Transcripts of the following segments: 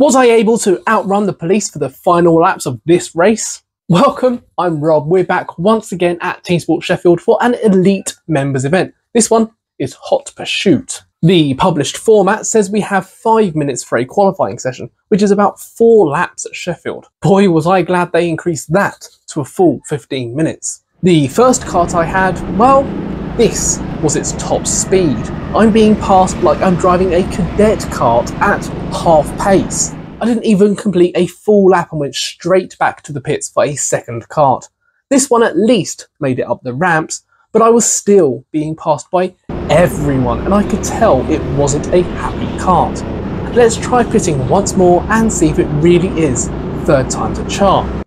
Was I able to outrun the police for the final laps of this race? Welcome, I'm Rob. We're back once again at TeamSport Sheffield for an elite members event. This one is Hot Pursuit. The published format says we have five minutes for a qualifying session, which is about four laps at Sheffield. Boy, was I glad they increased that to a full 15 minutes. The first kart I had, well, this was its top speed. I'm being passed like I'm driving a cadet cart at half pace. I didn't even complete a full lap and went straight back to the pits for a second cart. This one at least made it up the ramps, but I was still being passed by everyone, and I could tell it wasn't a happy cart. Let's try pitting once more and see if it really is third time's a charm.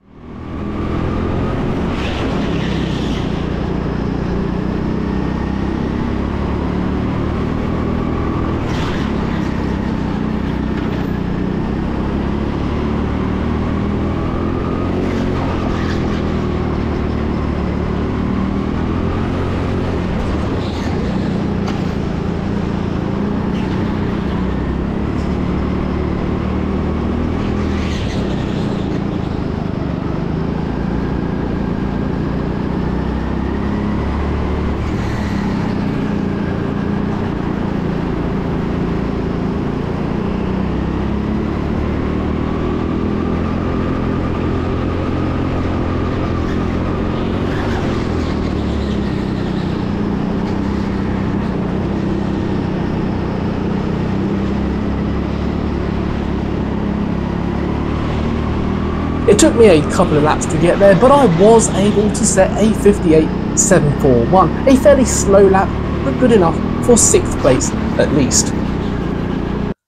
Took me a couple of laps to get there, but I was able to set a 58.741, a fairly slow lap, but good enough for 6th place at least.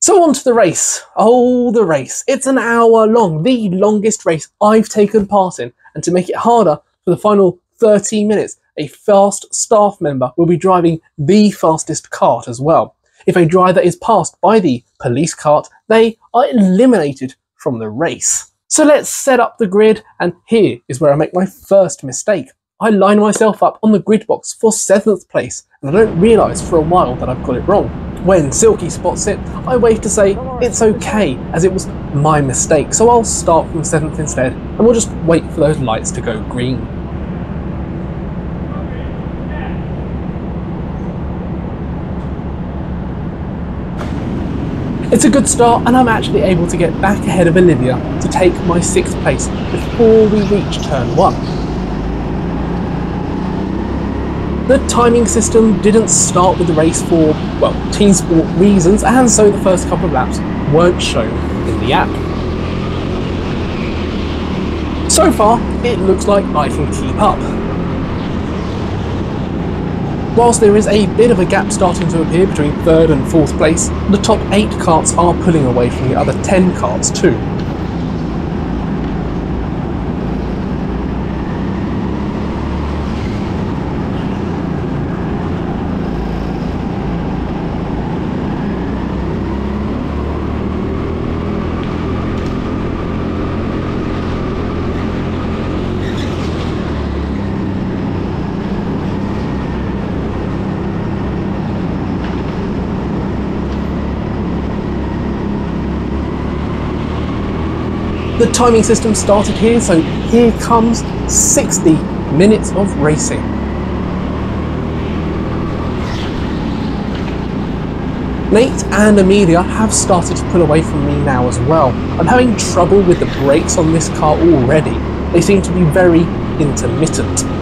So on to the race. Oh, the race. It's an hour long, the longest race I've taken part in, and to make it harder for the final 30 minutes, a fast staff member will be driving the fastest cart as well. If a driver is passed by the police cart, they are eliminated from the race. So let's set up the grid, and here is where I make my first mistake. I line myself up on the grid box for 7th place, and I don't realise for a while that I've got it wrong. When Silky spots it, I wave to say it's okay, as it was my mistake, so I'll start from 7th instead, and we'll just wait for those lights to go green. It's a good start and I'm actually able to get back ahead of Olivia to take my sixth place before we reach turn one. The timing system didn't start with the race for, well, TeamSport reasons and so the first couple of laps weren't shown in the app. So far, it looks like I can keep up. Whilst there is a bit of a gap starting to appear between third and fourth place, the top 8 carts are pulling away from the other 10 carts too. The timing system started here, so here comes 60 minutes of racing. Nate and Amelia have started to pull away from me now as well. I'm having trouble with the brakes on this car already. They seem to be very intermittent.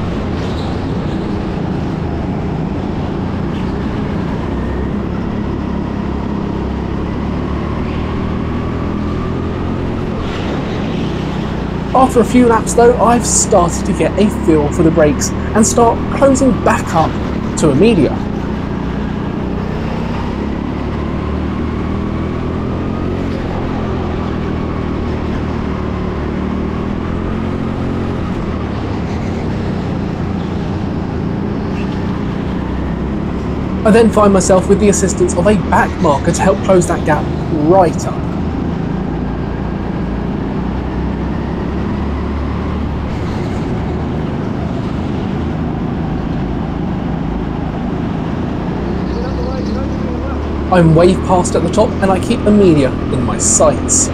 After a few laps though, I've started to get a feel for the brakes and start closing back up to Amelia. I then find myself with the assistance of a back marker to help close that gap right up. I'm wave past at the top and I keep Amelia in my sights.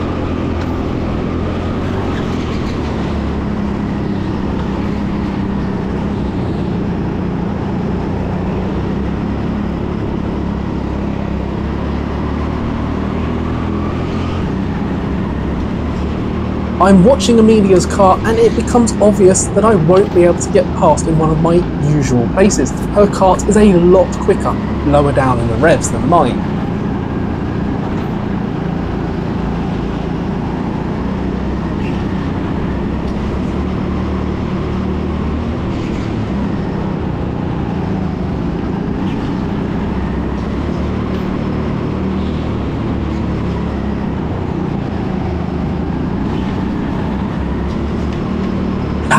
I'm watching Amelia's car and it becomes obvious that I won't be able to get past in one of my usual places. Her cart is a lot quicker, lower down in the revs than mine.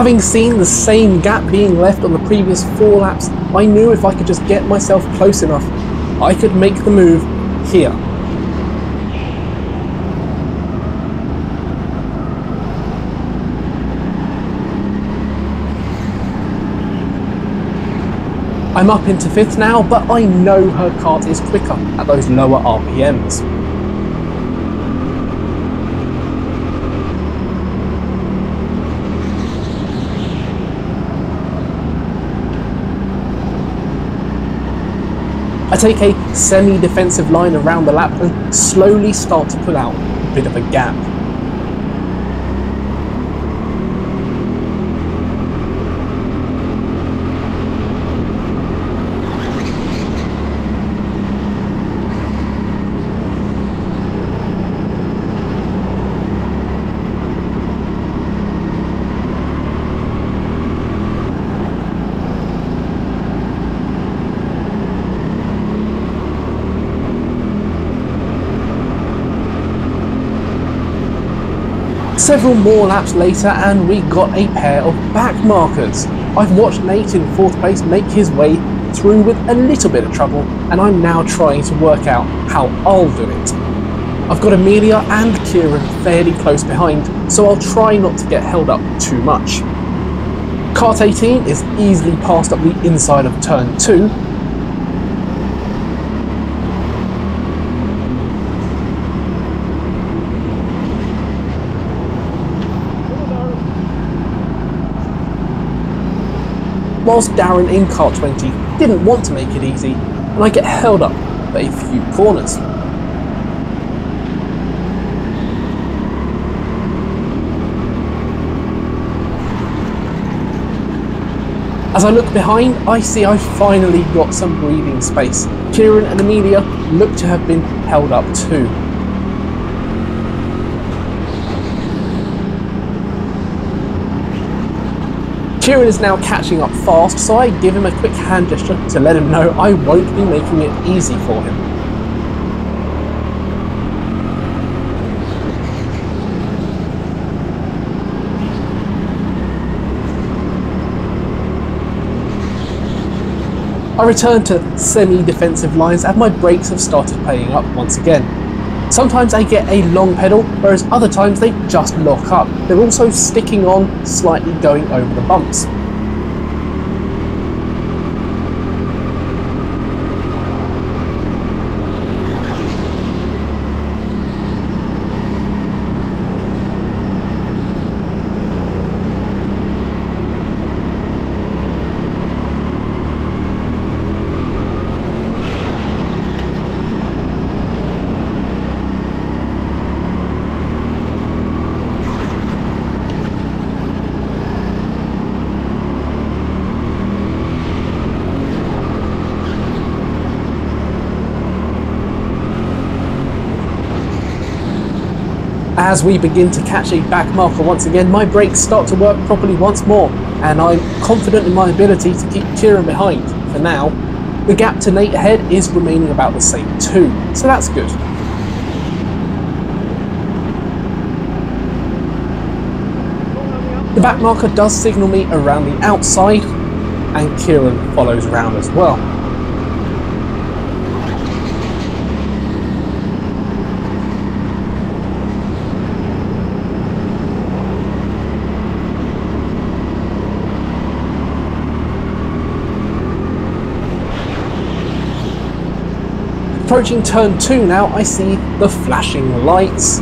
Having seen the same gap being left on the previous four laps, I knew if I could just get myself close enough, I could make the move here. I'm up into fifth now, but I know her kart is quicker at those lower RPMs. Take a semi-defensive line around the lap and slowly start to pull out a bit of a gap. Several more laps later and we got a pair of back markers. I've watched Nate in fourth place make his way through with a little bit of trouble and I'm now trying to work out how I'll do it. I've got Amelia and Kieran fairly close behind, so I'll try not to get held up too much. Kart 18 is easily passed up the inside of turn 2, Darren in car 20 didn't want to make it easy, and I get held up by a few corners. As I look behind, I see I've finally got some breathing space. Kieran and Amelia look to have been held up too. Kieran is now catching up fast, so I give him a quick hand gesture to let him know I won't be making it easy for him. I return to semi-defensive lines and my brakes have started paying up once again. Sometimes they get a long pedal, whereas other times they just lock up. They're also sticking on, slightly going over the bumps. As we begin to catch a back marker once again, my brakes start to work properly once more, and I'm confident in my ability to keep Kieran behind for now. The gap to Nate ahead is remaining about the same too, so that's good. The back marker does signal me around the outside, and Kieran follows around as well. Approaching turn 2 now, I see the flashing lights.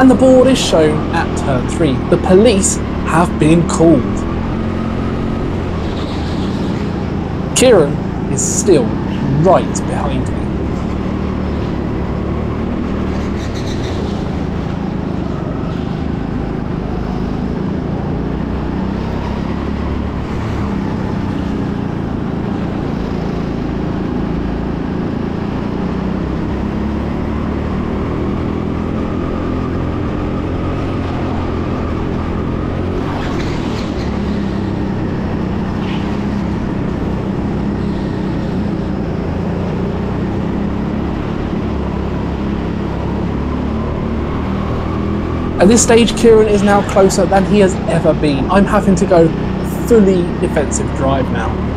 And the board is shown at turn 3. The police have been called. Kieran is still right behind me. At this stage, Kieran is now closer than he has ever been. I'm having to go fully defensive drive now.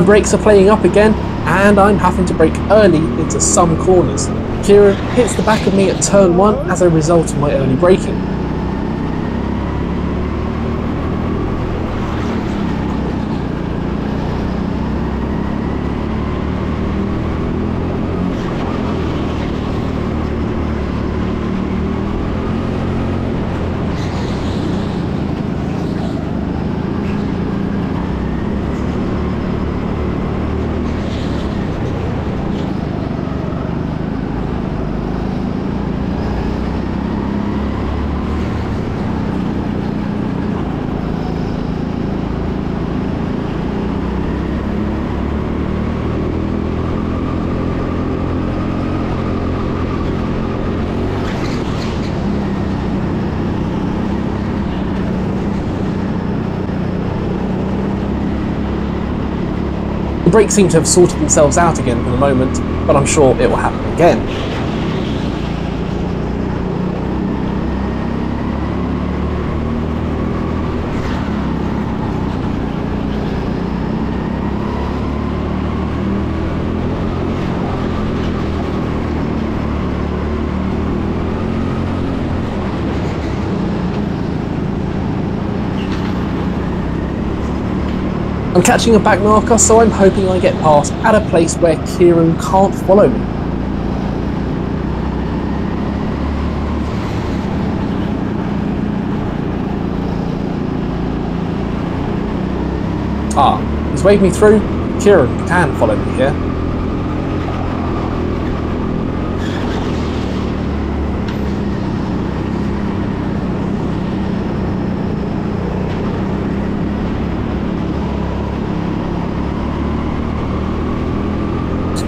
My brakes are playing up again, and I'm having to brake early into some corners. Kieran hits the back of me at turn 1 as a result of my early braking. Brakes seem to have sorted themselves out again for the moment, but I'm sure it will happen again. I'm catching a back marker, so I'm hoping I get past at a place where Kieran can't follow me. Ah, he's waved me through. Kieran can follow me here.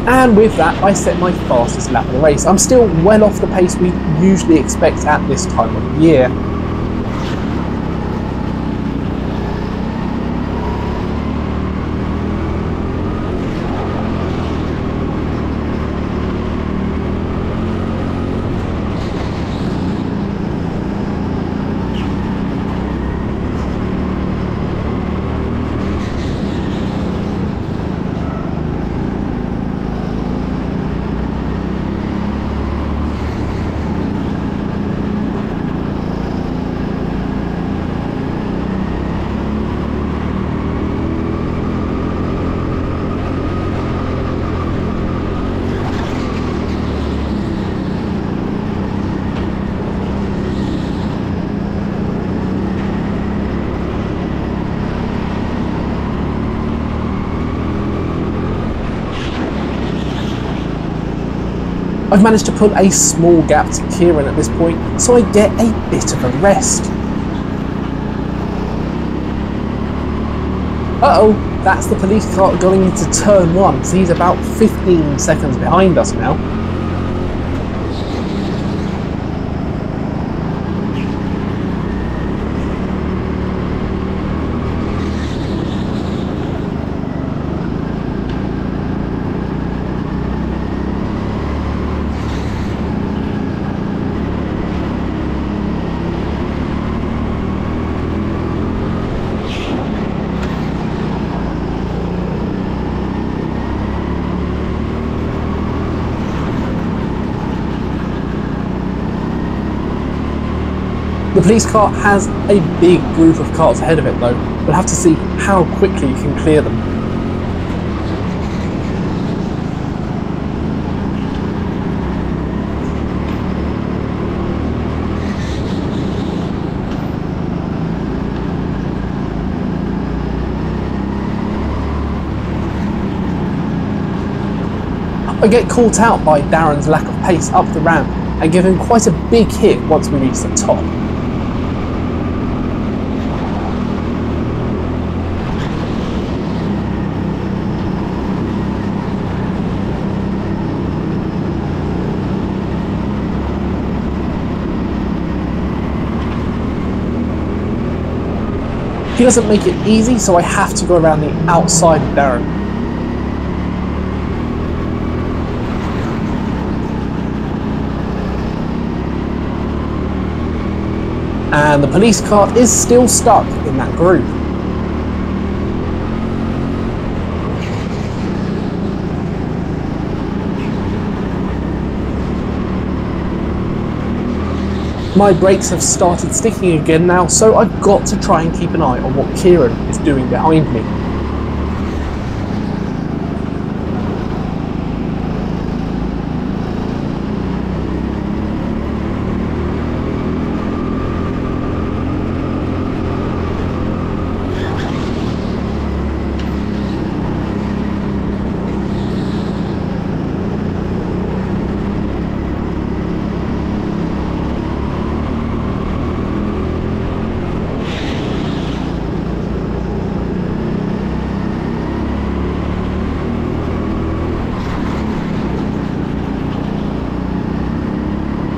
And with that I set my fastest lap of the race. I'm still well off the pace we usually expect at this time of year. I've managed to pull a small gap to Kieran at this point, so I get a bit of a rest. Uh-oh, that's the police car going into turn one, so he's about 15 seconds behind us now. The police car has a big group of cars ahead of it though. We'll have to see how quickly you can clear them. I get caught out by Darren's lack of pace up the ramp and give him quite a big hit once we reach the top. He doesn't make it easy, so I have to go around the outside Darren. And the police car is still stuck in that group. My brakes have started sticking again now, so I've got to try and keep an eye on what Kieran is doing behind me.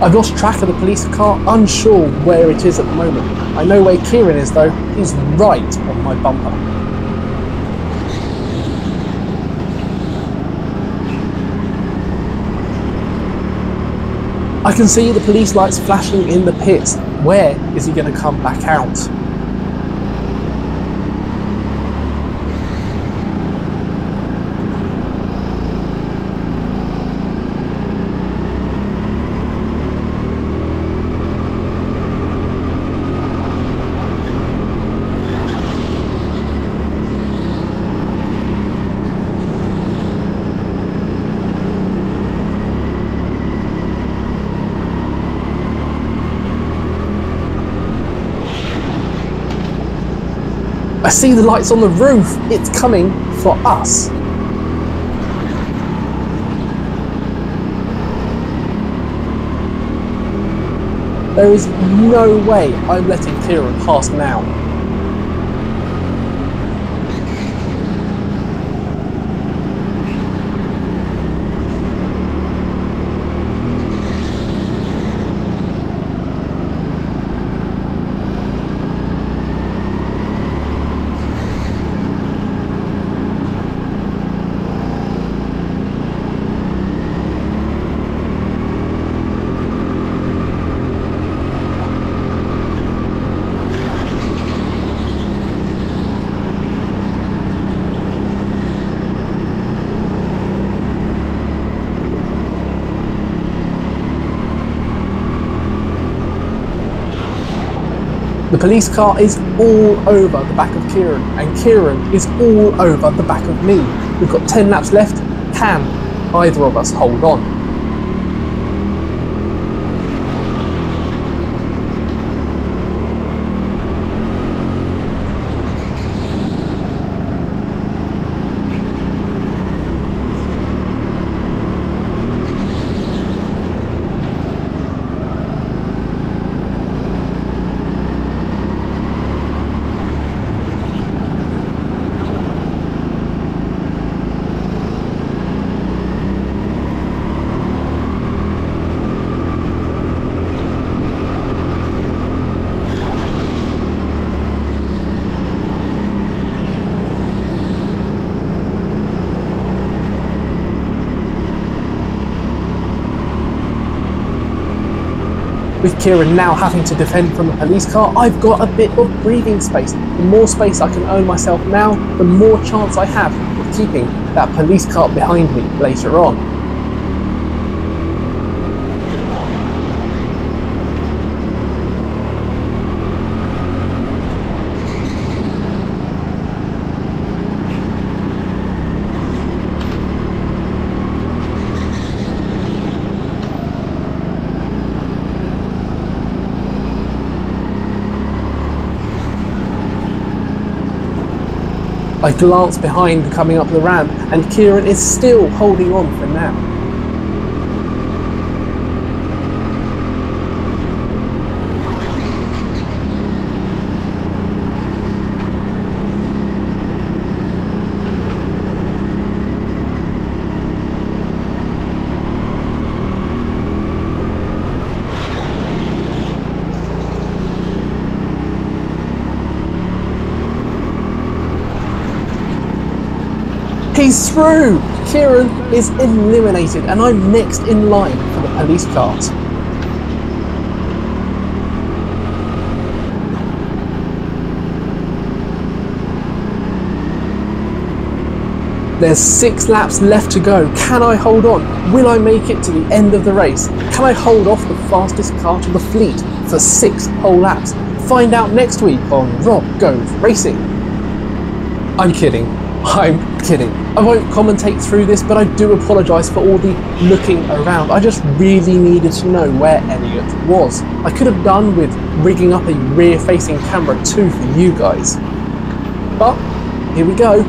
I've lost track of the police car, unsure where it is at the moment. I know where Kieran is though, he's right on my bumper. I can see the police lights flashing in the pits. Where is he going to come back out? I see the lights on the roof. It's coming for us. There is no way I'm letting Kieran pass now. The police car is all over the back of Kieran, and Kieran is all over the back of me. We've got 10 laps left. Can either of us hold on? With Kieran now having to defend from the police car, I've got a bit of breathing space. The more space I can own myself now, the more chance I have of keeping that police car behind me later on. I glance behind coming up the ramp, and Kieran is still holding on for now. Through! Kieran is eliminated, and I'm next in line for the police cart. There's six laps left to go. Can I hold on? Will I make it to the end of the race? Can I hold off the fastest car to the fleet for six whole laps? Find out next week on Rob Goes Racing. I'm kidding. I'm kidding. I won't commentate through this, but I do apologise for all the looking around. I just really needed to know where Elliot was. I could have done with rigging up a rear facing camera too for you guys. But here we go.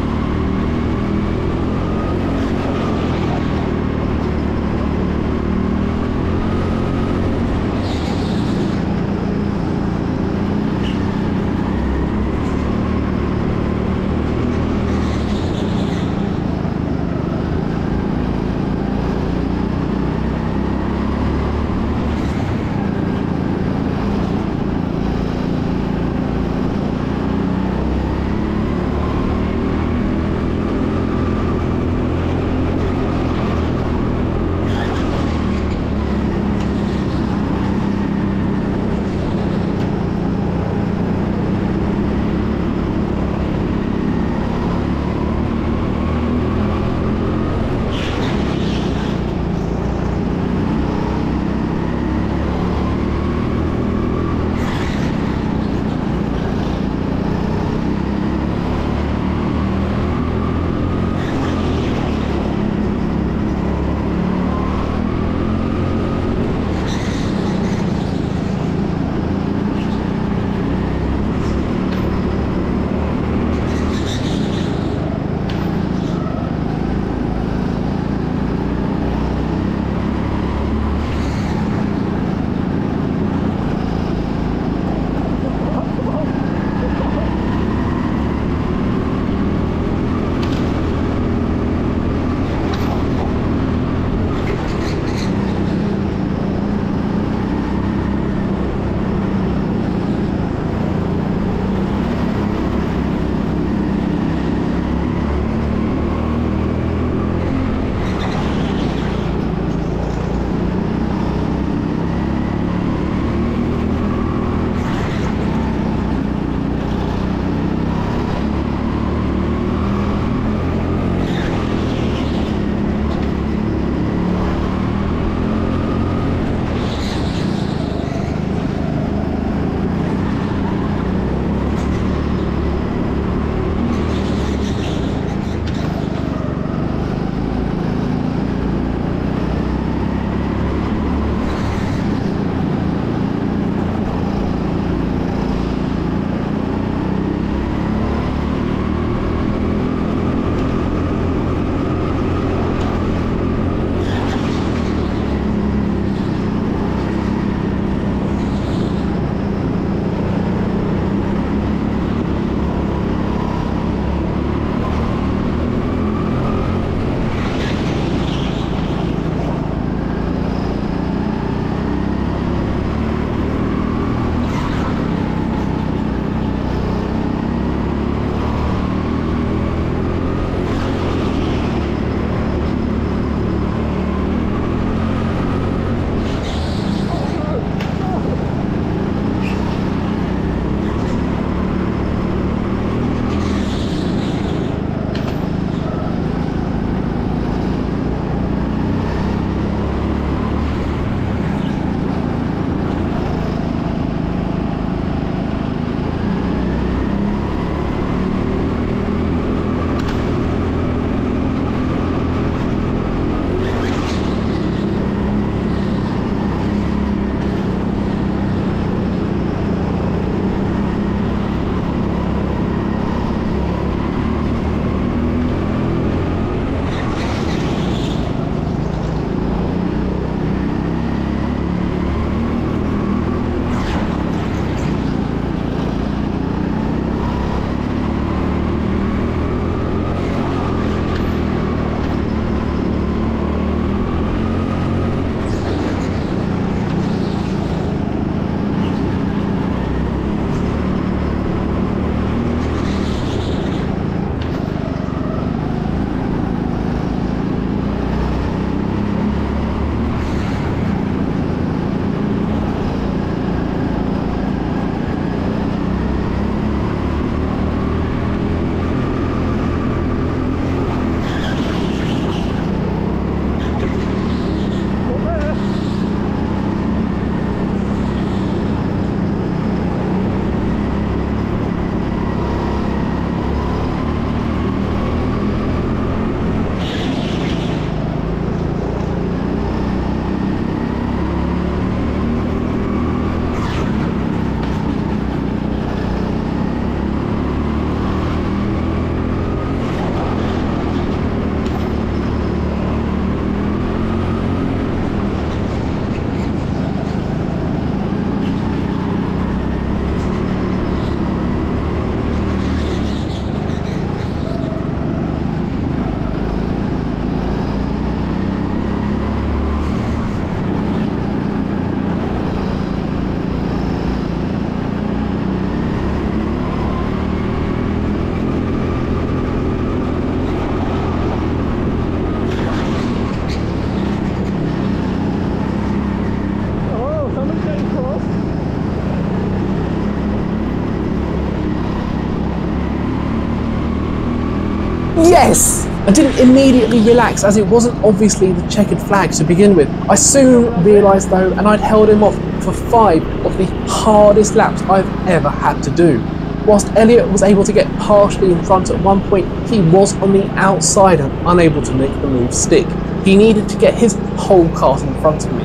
I didn't immediately relax as it wasn't obviously the checkered flag to begin with. I soon realised though, and I'd held him off for five of the hardest laps I've ever had to do. Whilst Elliott was able to get partially in front at one point, he was on the outside and unable to make the move stick. He needed to get his whole cart in front of me,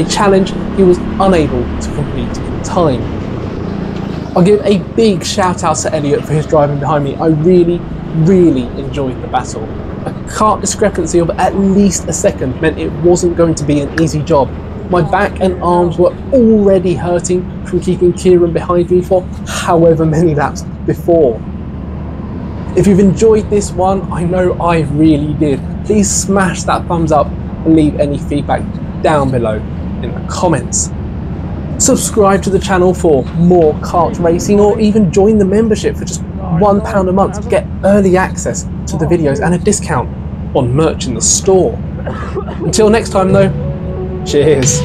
a challenge he was unable to complete in time. I'll give a big shout out to Elliott for his driving behind me. I really, really enjoyed the battle. A cart discrepancy of at least a second meant it wasn't going to be an easy job. My oh. back and arms were already hurting from keeping Kieran behind me for however many laps before. If you've enjoyed this one, I know I really did. Please smash that thumbs up and leave any feedback down below in the comments. Subscribe to the channel for more kart racing or even join the membership for just £1 a month to get early access to the videos and a discount on merch in the store. Until next time though, cheers.